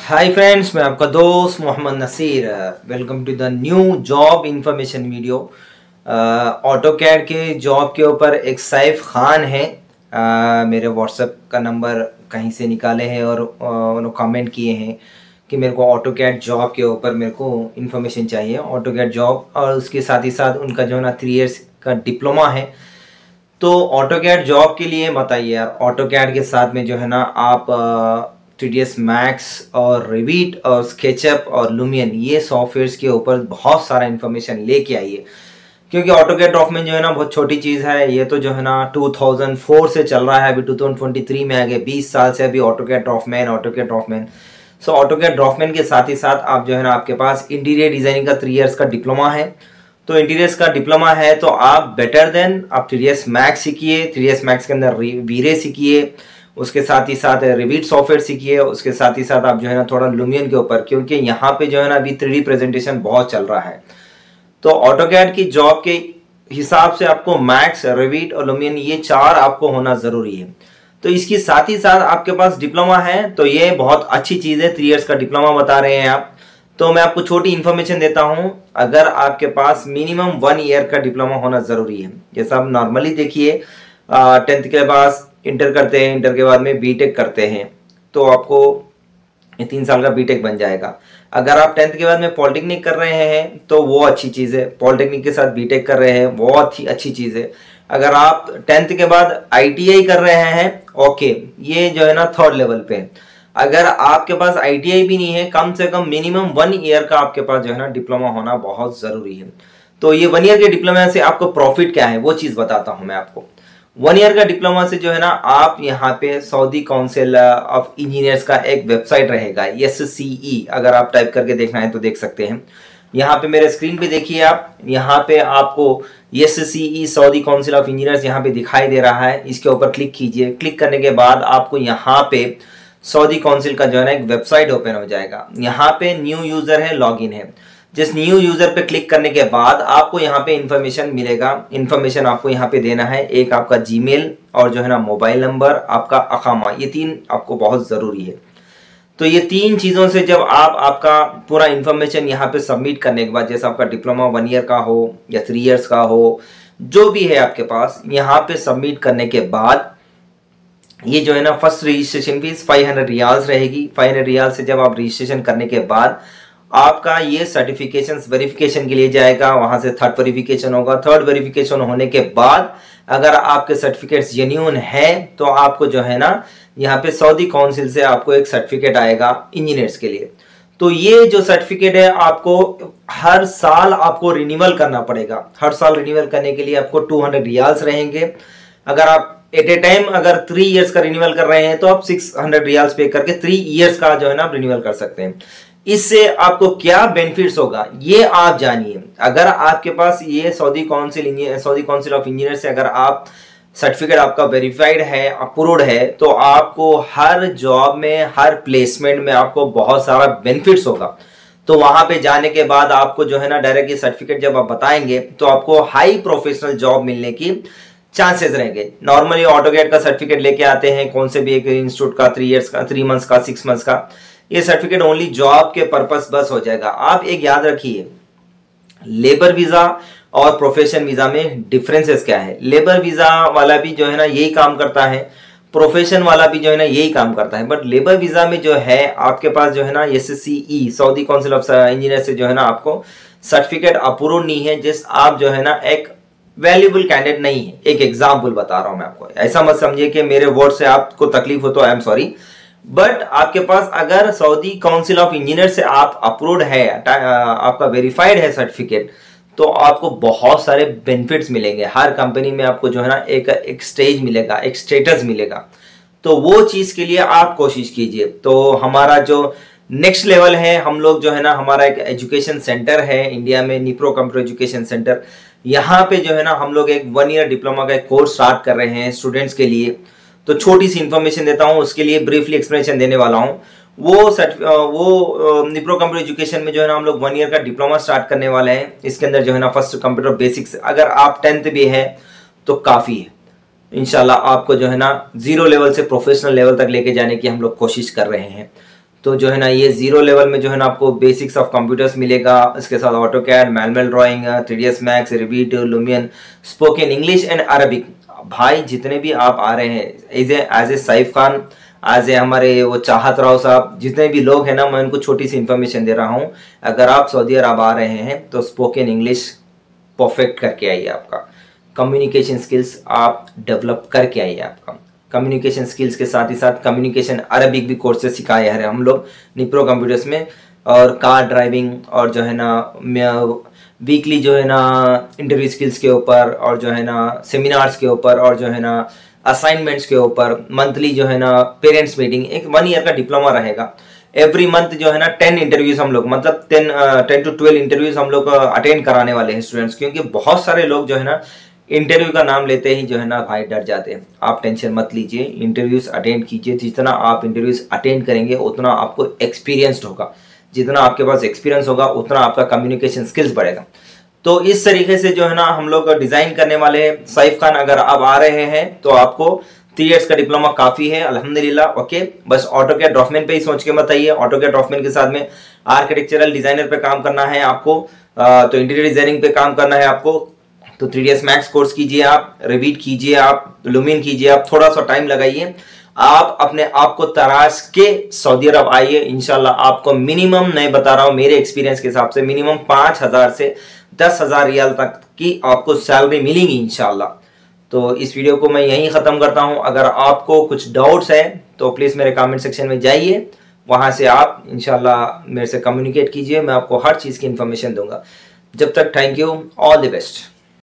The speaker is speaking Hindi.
हाय फ्रेंड्स मैं आपका दोस्त Mohammad Naseer welcome to the new job information video AutoCAD के जॉब के ऊपर एक सैफ खान है। Uh, मेरे व्हाट्सएप का नंबर कहीं से निकाले हैं और uh, उन्होंने कमेंट किए हैं कि मेरे को ऑटो कैड जॉब के ऊपर मेरे को इन्फॉर्मेशन चाहिए। ऑटो कैड जॉब और उसके साथ ही साथ उनका जो है ना थ्री ईयर्स का डिप्लोमा है। तो ऑटो कैड जॉब के लिए बताइए यार ऑटो कैड के साथ में जो है ना आप uh, टी मैक्स और रिवीट और स्केचअप और लुमियन ये सॉफ्टवेयर्स के ऊपर बहुत सारा इन्फॉर्मेशन लेके आइए क्योंकि ऑटो कैट डॉक्यूमेंट जो है ना बहुत छोटी चीज़ है, ये तो जो है ना 2004 से चल रहा है, अभी 2023 में आ गए 20 साल से अभी AutoCAD draftsman auto so auto draftsman के साथ ही साथ आप जो है ना आपके पास इंटीरियर डिज़ाइनिंग का थ्री ईयर्स का डिप्लोमा है। तो इंटीरियर्स का डिप्लोमा है तो आप बेटर देन आप थ्री मैक्स सीखिए थ्री मैक्स के अंदर वीरे सीखिए। उसके साथ ही साथ रिवीट सॉफ्टवेयर सीखिए उसके साथ ही साथ आप जो है ना थोड़ा लुमियन के ऊपर, क्योंकि यहाँ पे जो है ना अभी थ्री प्रेजेंटेशन बहुत चल रहा है। तो ऑटो की जॉब के हिसाब से आपको मैक्स रिवीट और लुमियन ये चार आपको होना ज़रूरी है। तो इसके साथ ही साथ आपके पास डिप्लोमा है तो ये बहुत अच्छी चीज़ है थ्री ईयर्स का डिप्लोमा बता रहे हैं आप। तो मैं आपको छोटी इन्फॉर्मेशन देता हूँ, अगर आपके पास मिनिमम वन ईयर का डिप्लोमा होना ज़रूरी है। जैसा आप नॉर्मली देखिए टेंथ के बाद इंटर करते हैं, इंटर के बाद में बीटेक करते हैं तो आपको तीन साल का बीटेक बन जाएगा। अगर आप टेंथ के बाद में पॉलिटेक्निक कर रहे हैं तो वो अच्छी चीज़ है। पॉलिटेक्निक के साथ बीटेक कर रहे हैं, वो अच्छी अच्छी चीज़ है। अगर आप टेंथ के बाद आईटीआई कर रहे हैं, ओके, ये जो है ना थर्ड लेवल पे। अगर आपके पास आईटीआई भी नहीं है, कम से कम मिनिमम वन ईयर का आपके पास जो है ना डिप्लोमा होना बहुत ज़रूरी है। तो ये वन ईयर के डिप्लोमा से आपको प्रॉफिट क्या है, वो चीज़ बताता हूँ मैं आपको। वन ईयर का डिप्लोमा से जो है ना आप यहाँ पे सऊदी काउंसिल ऑफ़ इंजीनियर्स का एक वेबसाइट रहेगा एस e, अगर आप टाइप करके देखना है तो देख सकते हैं। यहाँ पे मेरे स्क्रीन पे देखिए आप यहाँ पे आपको S C E Saudi Council of Engineers यहाँ पे दिखाई दे रहा है इसके ऊपर क्लिक कीजिए। क्लिक करने के बाद आपको यहाँ पे सऊदी काउंसिल का जो है ना एक वेबसाइट ओपन हो जाएगा। यहाँ पे न्यू यूज़र है लॉग है। जिस न्यू यूज़र पे क्लिक करने के बाद आपको यहाँ पे इंफॉर्मेशन मिलेगा। इन्फॉर्मेशन आपको यहाँ पे देना है। एक आपका जीमेल और जो है ना मोबाइल नंबर आपका अकामा, ये तीन आपको बहुत ज़रूरी है। तो ये तीन चीज़ों से जब आप आपका पूरा इंफॉर्मेशन यहाँ पे सबमिट करने के बाद, जैसे आपका डिप्लोमा वन ईयर का हो या थ्री ईयर्स का हो, जो भी है आपके पास, यहाँ पे सबमिट करने के बाद ये जो है ना फ़र्स्ट रजिस्ट्रेशन फ़ीस 500 रियाल्स रहेगी। 500 रियाल से जब आप रजिस्ट्रेशन करने के बाद आपका ये सर्टिफिकेशन वेरिफिकेशन के लिए जाएगा, वहाँ से थर्ड वेरिफिकेशन होगा। थर्ड वेरिफिकेशन होने के बाद अगर आपके सर्टिफिकेट्स जेन्यून है तो आपको जो है ना, यहाँ पे सऊदी काउंसिल से आपको एक सर्टिफिकेट आएगा इंजीनियर्स के लिए। तो ये जो सर्टिफिकेट है, आपको हर साल आपको रिन्यूअल करना पड़ेगा। हर साल रिन्यूअल करने के लिए आपको 200 रियाल्स रहेंगे। अगर आप एट ए टाइम अगर थ्री इयर्स का रिन्यूअल कर रहे हैं तो आप 600 रियाल्स पे करके थ्री इयर्स का जो है ना आप रिन्यूअल कर सकते हैं। इससे आपको क्या बेनिफिट्स होगा, ये आप जानिए। अगर आपके पास ये Saudi Council Saudi Council of Engineer से अगर आप सर्टिफिकेट आपका वेरीफाइड है अप्रूव्ड है तो आपको हर जॉब में, हर प्लेसमेंट में आपको बहुत सारा बेनिफिट्स होगा। तो वहाँ पे जाने के बाद आपको जो है ना डायरेक्ट ये सर्टिफिकेट जब आप बताएँगे तो आपको हाई प्रोफेशनल जॉब मिलने की चांसेस रहेंगे। नॉर्मली ऑटोगेट का सर्टिफिकेट लेके आते हैं, कौन से भी एक इंस्टीट्यूट का थ्री इयर्स का थ्री मंथ्स का सिक्स मंथ्स का। ये सर्टिफिकेट ओनली जॉब के पर्पस बस हो जाएगा। आप एक याद रखिए लेबर वीज़ा और प्रोफेशन वीज़ा में डिफरेंसेस क्या है? लेबर वीज़ा वाला भी जो है ना, यही काम करता है। प्रोफेशन वाला भी जो है ना, यही काम करता है। बट लेबर वीज़ा में जो है, आपके पास जो है ना S S C Saudi Council of Engineer से जो है ना, आपको सर्टिफिकेट अप्रूव नहीं है, जिस आप जो है ना, एक वैल्यूबल कैंडिडेट नहीं है। एक एग्ज़ाम्पल बता रहा हूँ मैं आपको। ऐसा मत समझिए कि मेरे वर्ड से आपको तकलीफ़ हो तो आई एम सॉरी बट आपके पास अगर सऊदी काउंसिल ऑफ़ इंजीनियर से आप अप्रूव्ड है आपका वेरीफाइड है सर्टिफिकेट तो आपको बहुत सारे बेनिफिट्स मिलेंगे। हर कंपनी में आपको जो है ना एक एक स्टेज मिलेगा, एक स्टेटस मिलेगा। तो वो चीज़ के लिए आप कोशिश कीजिए। तो हमारा जो नेक्स्ट लेवल है, हम लोग जो है ना, हमारा एक एजुकेशन सेंटर है इंडिया में निप्रो कंप्यूटर एजुकेशन सेंटर यहाँ पे जो है ना, हम लोग एक वन ईयर डिप्लोमा का एक कोर्स स्टार्ट कर रहे हैं स्टूडेंट्स के लिए। तो छोटी सी इन्फॉर्मेशन देता हूँ, उसके लिए ब्रीफली एक्सप्लेनेशन देने वाला हूँ। वो वो निप्रो कंप्यूटर एजुकेशन में जो है ना, हम लोग वन ईयर का डिप्लोमा स्टार्ट करने वाले हैं। इसके अंदर जो है ना फ़र्स्ट कंप्यूटर बेसिक्स अगर आप टेंथ भी है तो काफ़ी है। इनशाला आपको जो है ना ज़ीरो लेवल से प्रोफेशनल लेवल तक लेके जाने की हम लोग कोशिश कर रहे हैं। तो जो है ना, ये ज़ीरो लेवल में जो है ना, आपको बेसिक्स ऑफ़ कंप्यूटर्स मिलेगा। इसके साथ AutoCAD manual drawing three D S max Revit Lumion spoken English and Arabic भाई, जितने भी आप आ रहे हैं as a as a Saif Khan ए हमारे वो चाहत राव साहब, जितने भी लोग हैं ना, मैं उनको छोटी सी इन्फॉर्मेशन दे रहा हूँ। अगर आप सऊदी अरब आ रहे हैं तो स्पोकन इंग्लिश परफेक्ट करके आइए आपका। कम्युनिकेशन स्किल्स आप डेवलप करके आइए आपका। कम्युनिकेशन स्किल्स के साथ ही साथ कम्युनिकेशन अरबिक भी कोर्सेज सिखाए हैं हम लोग निप्रो कंप्यूटर्स में। और कार ड्राइविंग और जो है ना वीकली जो है ना इंटरव्यू स्किल्स के ऊपर और जो है ना सेमिनार्स के ऊपर और जो है ना असाइनमेंट्स के ऊपर मंथली जो है ना पेरेंट्स मीटिंग एक वन ईयर का डिप्लोमा रहेगा। एवरी मंथ जो है ना टेन इंटरव्यूज़ हम लोग मतलब ten ten to twelve interviews हम लोग अटेंड कराने वाले हैं स्टूडेंट्स क्योंकि बहुत सारे लोग जो है ना इंटरव्यू का नाम लेते ही जो है ना भाई डर जाते हैं। आप टेंशन मत लीजिए इंटरव्यूज़ अटेंड कीजिए, जितना आप इंटरव्यूज़ अटेंड करेंगे, उतना आपको एक्सपीरियंसड होगा। जितना आपके पास एक्सपीरियंस होगा, उतना आपका कम्युनिकेशन स्किल्स बढ़ेगा। तो इस तरीके से जो है ना, हम लोग डिज़ाइन करने वाले हैं सैफ खान अगर आप आ रहे हैं तो आपको थ्री ईयर्स का डिप्लोमा काफ़ी है, अल्हम्दुलिल्लाह ओके बस ऑटो के ड्रॉफमैन पे ही सोच के बताइए ऑटो के ड्रॉफमैन के साथ में आर्किटेक्चरल डिज़ाइनर पे काम करना है आपको तो इंटीरियर डिज़ाइनिंग पे काम करना है आपको। तो थ्री डी मैक्स कोर्स कीजिए आप रिपीट कीजिए आप लुमिन कीजिए आप थोड़ा सा टाइम लगाइए। आप अपने आप को तराश के सऊदी अरब आइए। इनशाला आपको मिनिमम नहीं बता रहा हूँ, मेरे एक्सपीरियंस के हिसाब से मिनिमम पाँच हज़ार से दस हज़ार रियाल तक की आपको सैलरी मिलेगी इनशाला तो इस वीडियो को मैं यहीं ख़त्म करता हूँ। अगर आपको कुछ डाउट्स है तो प्लीज़ मेरे कमेंट सेक्शन में जाइए। वहाँ से आप इनशाला मेरे से कम्युनिकेट कीजिए। मैं आपको हर चीज़ की इंफॉर्मेशन दूँगा। जब तक thank you all the best